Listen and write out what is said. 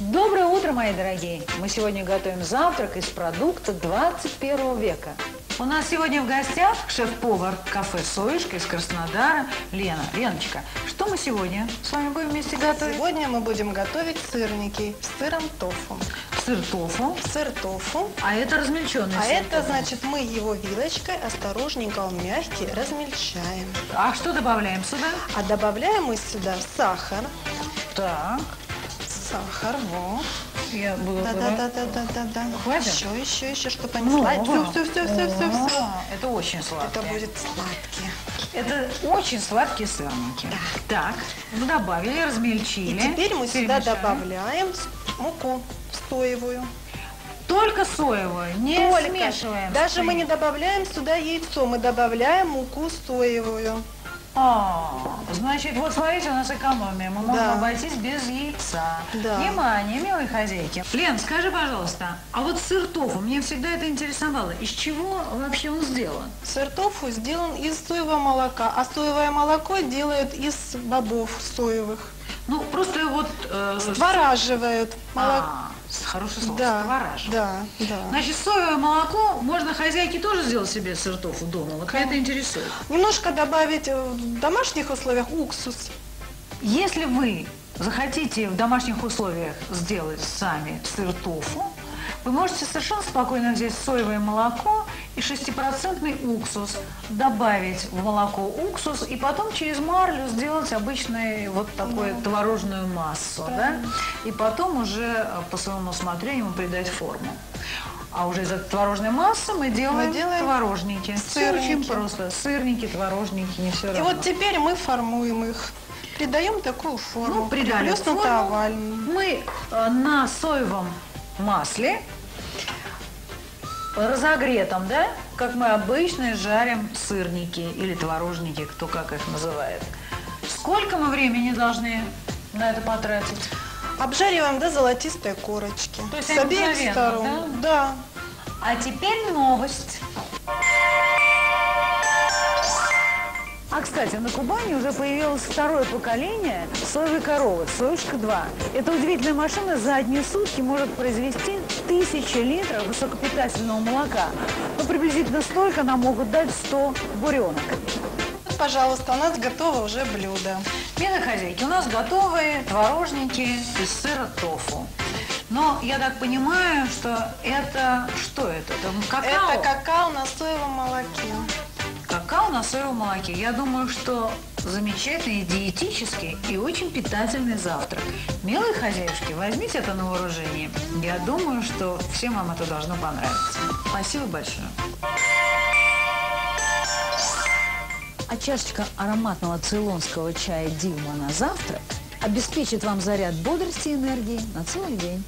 Доброе утро, мои дорогие! Мы сегодня готовим завтрак из продукта 21 века. У нас сегодня в гостях шеф-повар кафе «Союшка» из Краснодара Лена. Леночка, что мы сегодня с вами будем вместе готовить? Сегодня мы будем готовить сырники с сыром тофу. Сыр тофу, Сыр тофу. а это размельченный А сыр это тофу. значит мы его вилочкой осторожненько, он мягкий, размельчаем. А что добавляем сюда? А добавляем мы сюда сахар. Так, Сахар, во. я буду... Да-да-да-да-да-да. Хватит? Еще, еще, еще, чтобы они Ну, сладкие. Все, все, все, все, все, все. Это очень сладкое. Это будет сладкие. Это очень сладкие сырники. Так, мы добавили, И размельчили. теперь мы сюда добавляем муку соевую. Только соевую, не Только. смешиваем. Даже мы не добавляем сюда яйцо, мы добавляем муку соевую. А, значит, вот смотрите, у нас экономия. Мы можем Да. обойтись без яйца. Да. Внимание, милые хозяйки. Лен, скажи, пожалуйста, а вот сыр тофу, мне всегда это интересовало. Из чего вообще он сделан? Сыр тофу сделан из соевого молока, а соевое молоко делают из бобов соевых. Ну, просто вот... э, Створаживают молоко. а, с- хорошее слово, да, сковораж. да, да. Значит, соевое молоко можно хозяйке тоже сделать себе сыр тофу дома. Вот меня это интересует. Немножко добавить э, в домашних условиях уксус. Если вы захотите в домашних условиях сделать сами сыр тофу, вы можете совершенно спокойно взять соевое молоко и 6% уксус, добавить в молоко уксус и потом через марлю сделать обычную вот такую творожную массу, да? И потом уже э, по своему усмотрению придать форму. А уже из этой творожной массы мы делаем, делаем творожники. Все очень сырники. просто. Сырники, творожники, не все И равно. вот теперь мы формуем их. Придаем такую форму. Ну, придали форму. овальную. Мы э, на соевом масле разогретом, да, как мы обычно жарим сырники или творожники, кто как их называет. Сколько мы времени должны на это потратить? Обжариваем до золотистой корочки. То есть С обеих сторон. Да? А теперь новость. Кстати, на Кубани уже появилось второе поколение соевой коровы, Союшка-2. Эта удивительная машина за одни сутки может произвести тысячи литров высокопитательного молока. Ну, приблизительно столько нам могут дать 100 буренок. Вот, Пожалуйста, у нас готово уже блюдо. Милые хозяйки, у нас готовые творожники из сыра тофу. Но я так понимаю, что это... Что это? Это какао? Это какао на соевом молоке. Какао на соевом молоке. Я думаю, что замечательный диетический и очень питательный завтрак. Милые хозяюшки, возьмите это на вооружение. Я думаю, что всем вам это должно понравиться. Спасибо большое. А чашечка ароматного цейлонского чая Дилма на завтрак обеспечит вам заряд бодрости и энергии на целый день.